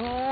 Oh.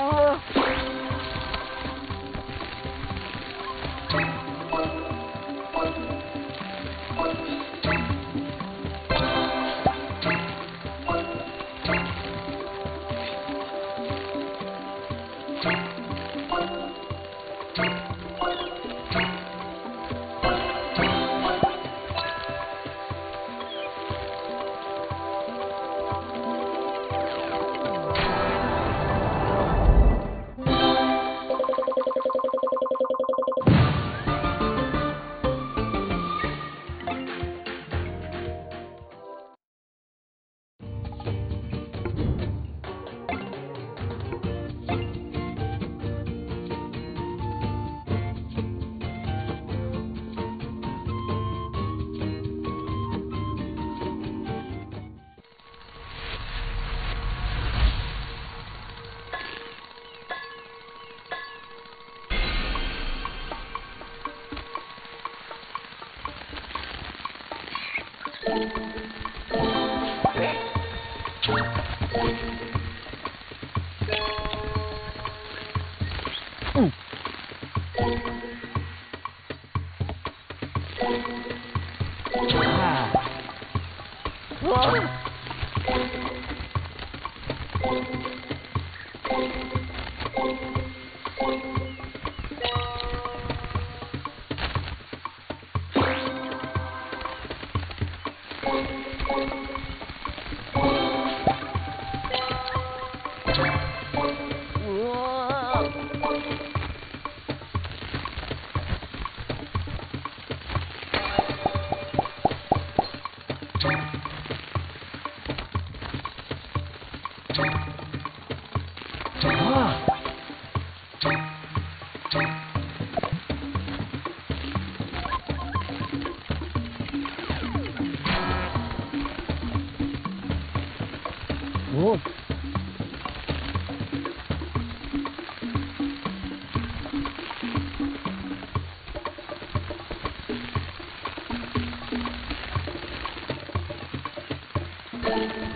Thank you. Thank you.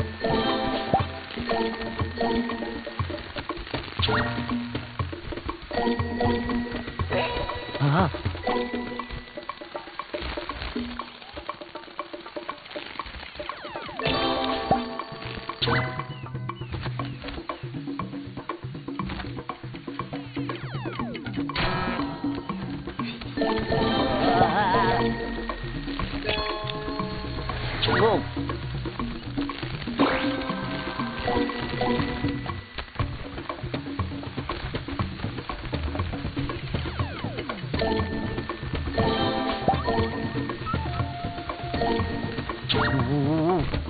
Ooh.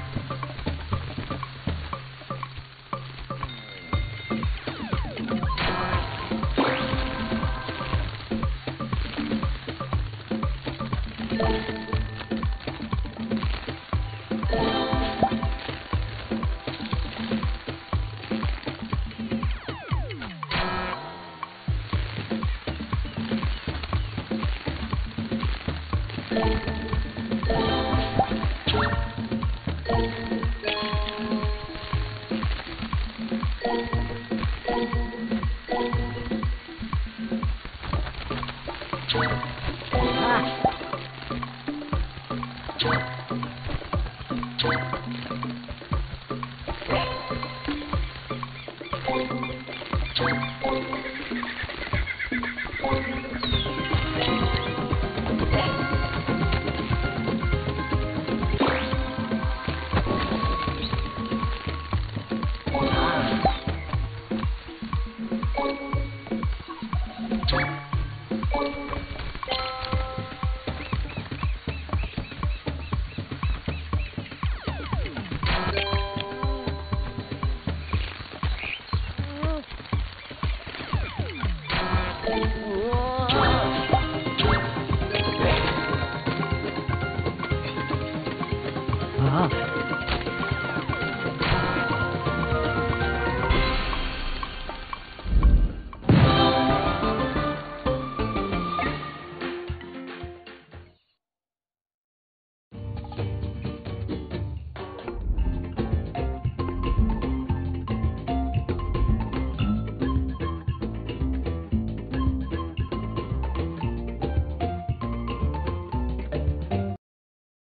Ah.